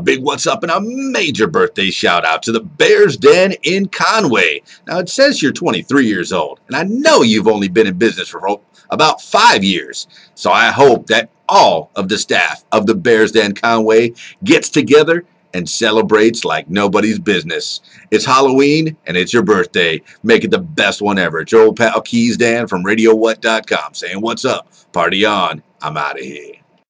big what's up and a major birthday shout out to the Bears Den in Conway. Now, it says you're 23 years old, and I know you've only been in business for about five years. So I hope that all of the staff of the Bears Den Conway gets together and celebrates like nobody's business. It's Halloween and it's your birthday. Make it the best one ever. Joel Pal Keys Dan from RadioWhat.com saying what's up. Party on. I'm out of here.